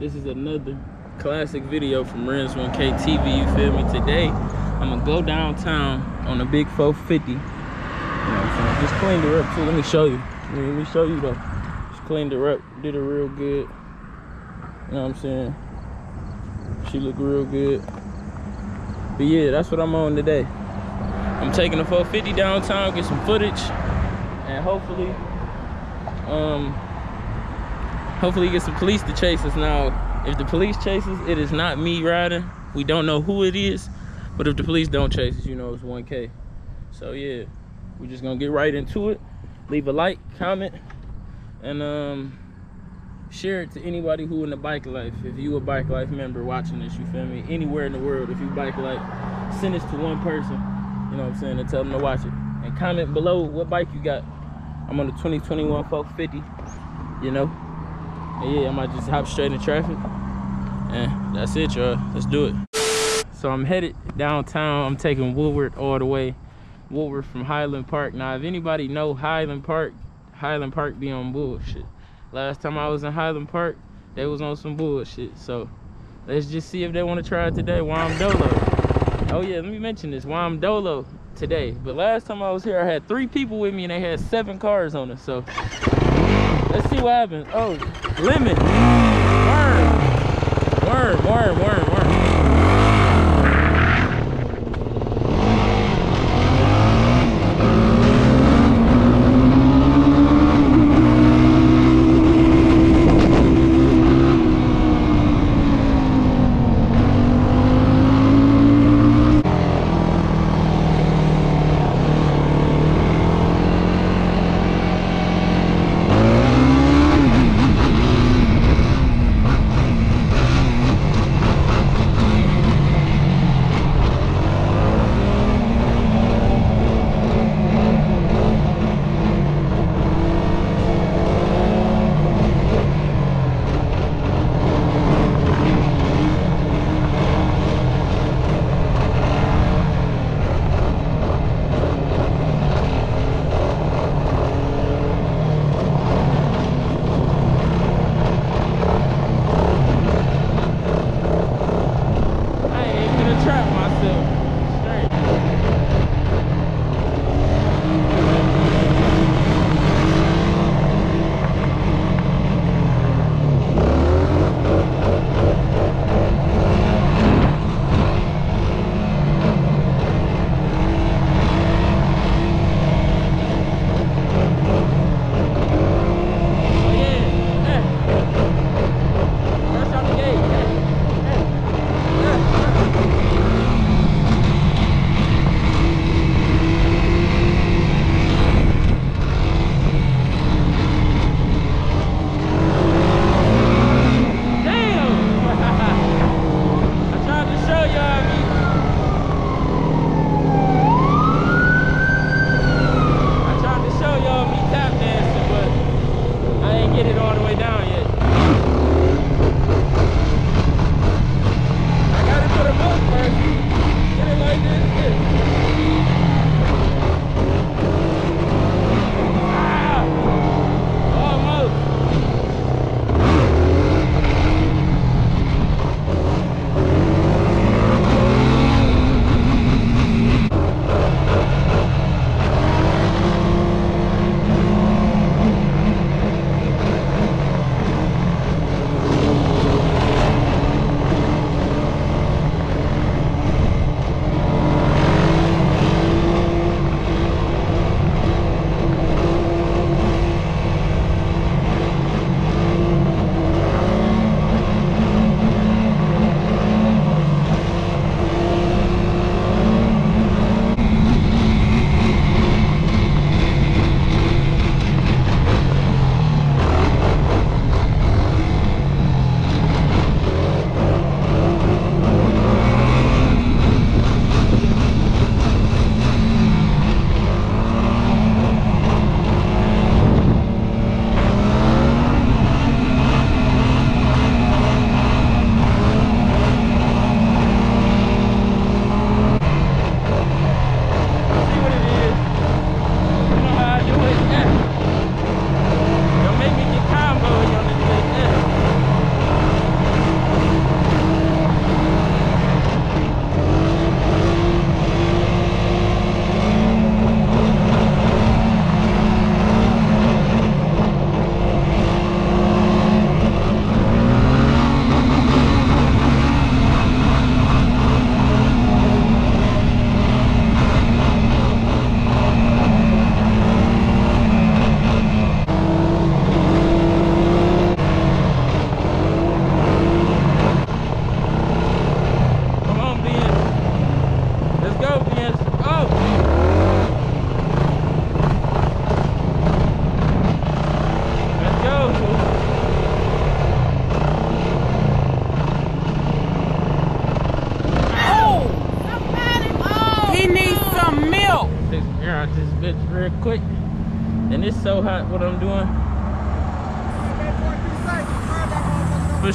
This is another classic video from Renz 1K TV. You feel me? Today, I'm gonna go downtown on a big 450. You know saying? Just cleaned her up too. Let me show you. Let me, show you though. Just cleaned her up. Did her real good. You know what I'm saying? She look real good. But yeah, that's what I'm on today. I'm taking the 450 downtown, get some footage, and hopefully, um, hopefully get some police to chase us. Now, if the police chase us, it is not me riding. We don't know who it is, but if the police don't chase us, you know it's 1K. So yeah, we're just gonna get right into it. Leave a like, comment, and um, share it to anybody who in the bike life. If you a bike life member watching this, you feel me? Anywhere in the world, if you bike life, send this to one person. You know what I'm saying? And tell them to watch it. And comment below what bike you got. I'm on the 2021 450. You know? And yeah, I might just hop straight in traffic. And that's it, y'all. Let's do it. So I'm headed downtown. I'm taking Woodward all the way. Woodward from Highland Park. Now, if anybody know Highland Park, Highland Park be on bullshit. Last time I was in Highland Park, they was on some bullshit. So let's just see if they want to try it today I'm dolo. Oh yeah, let me mention this. I'm dolo today. But last time I was here, I had three people with me and they had seven cars on us. So let's see what happens. Oh, lemon. Worm. Worm, worm, worm.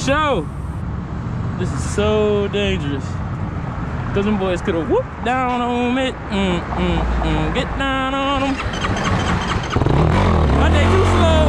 Sure. This is so dangerous. Cause them boys could have whooped down on it. Mm, mm, mm. Get down on them. Why they too slow?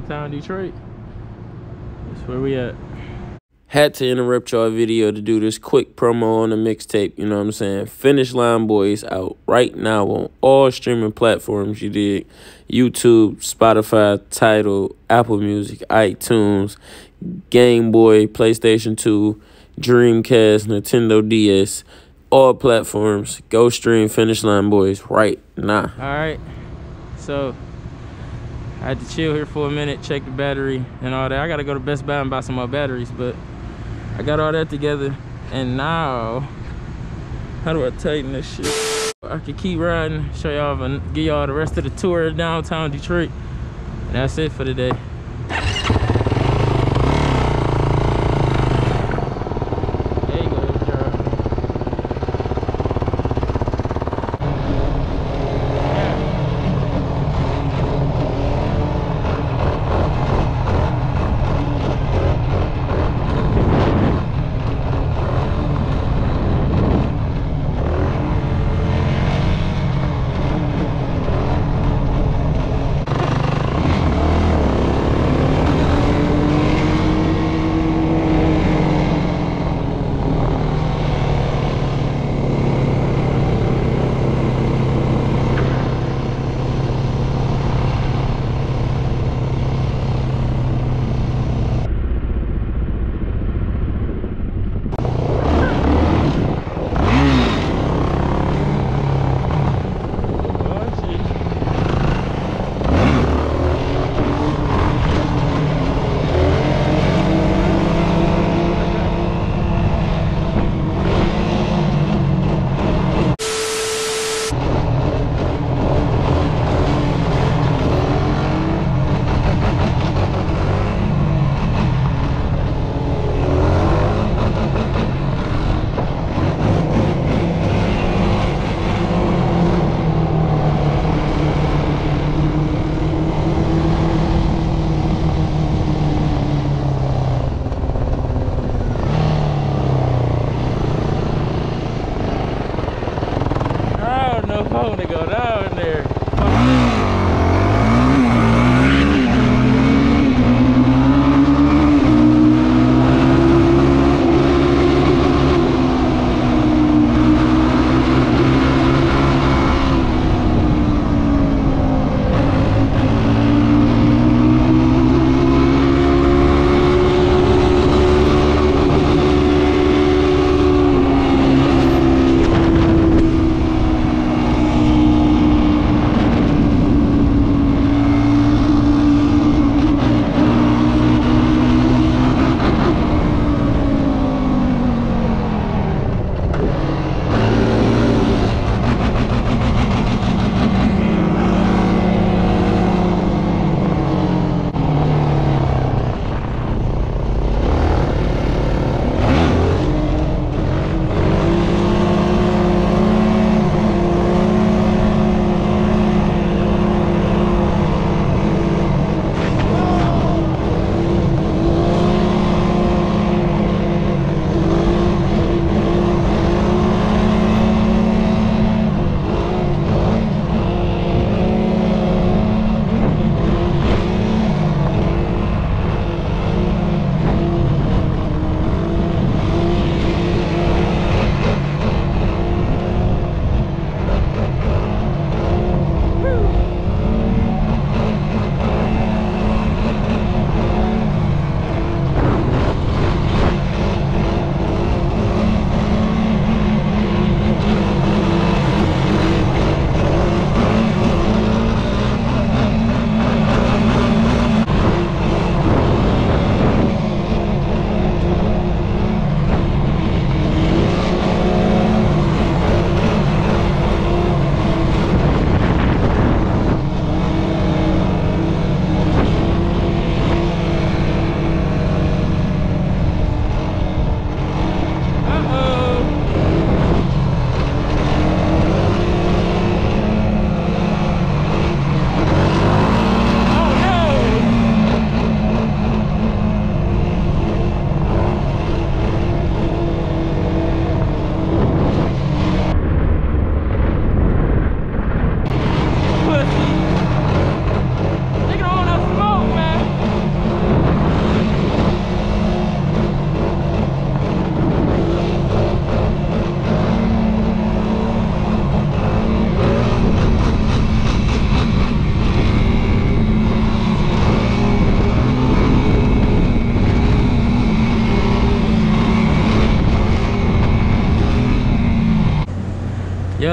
Downtown Detroit. That's where we at. Had to interrupt y'all video to do this quick promo on the mixtape, you know what I'm saying? Finish Line Boys out right now on all streaming platforms you did. YouTube, Spotify, Tidal, Apple Music, iTunes, Game Boy, PlayStation 2, Dreamcast, Nintendo DS, all platforms. Go stream Finish Line Boys right now. All right. So I had to chill here for a minute, check the battery and all that. I gotta go to Best Buy and buy some more batteries, but I got all that together. And now, how do I tighten this shit? I can keep riding, show y'all, give y'all the rest of the tour of downtown Detroit. And that's it for today.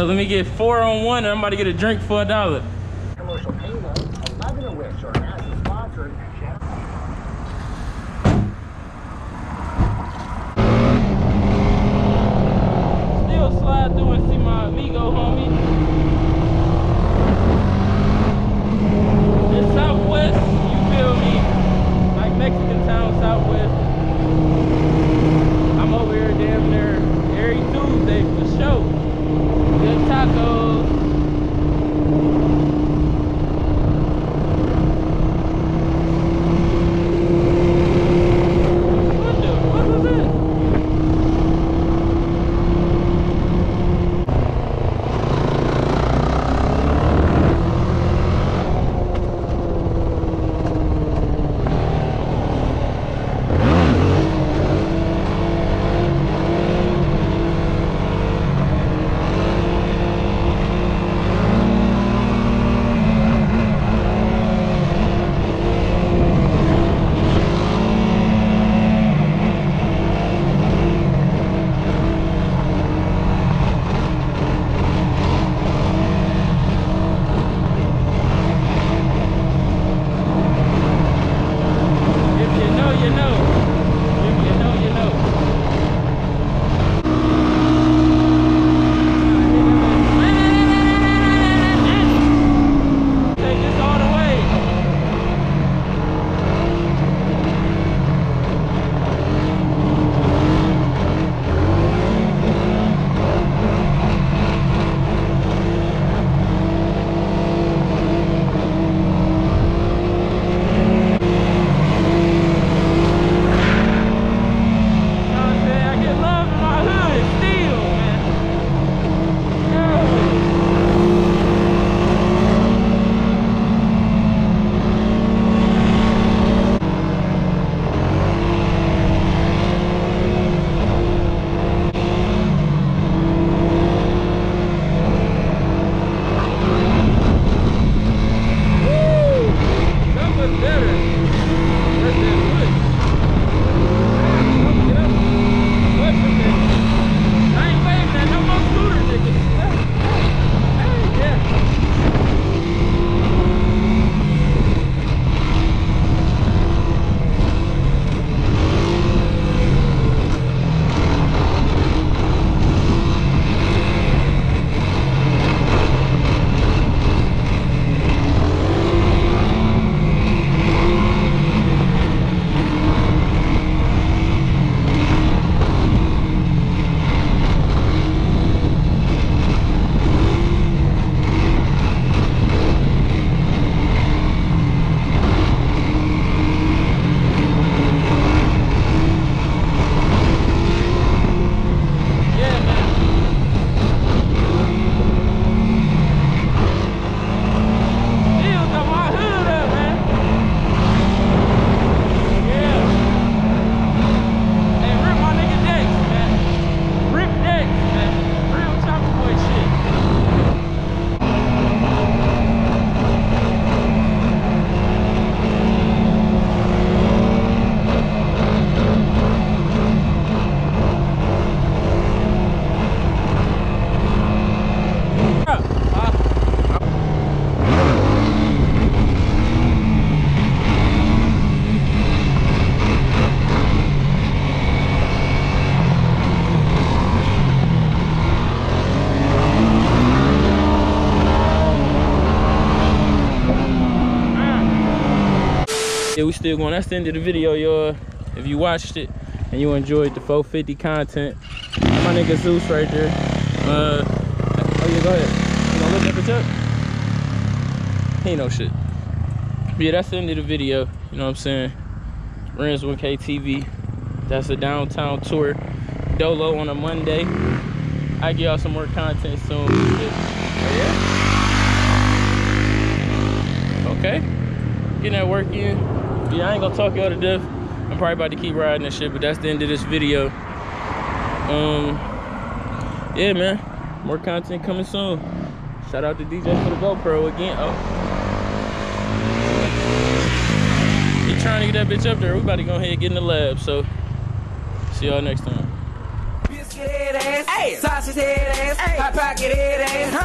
Let me get four on one and I'm about to get a drink for a dollar. Still going. That's the end of the video, y'all. If you watched it and you enjoyed the 450 content, my nigga Zeus right there. Uh, oh yeah, go ahead. You gonna look at the truck? He ain't no shit. But yeah, that's the end of the video. You know what I'm saying? Renz 1K TV. That's a downtown tour. Dolo on a Monday. I get y'all some more content soon. Oh, yeah? Okay. Getting that work in. Yeah, I ain't gonna talk y'all to death. I'm probably about to keep riding this shit, but that's the end of this video. Um, yeah, man. More content coming soon. Shout out to DJ for the GoPro again. Oh. He trying to get that bitch up there. We about to go ahead and get in the lab. So, see y'all next time. Ass, sausage head ass, hot pocket head ass, huh?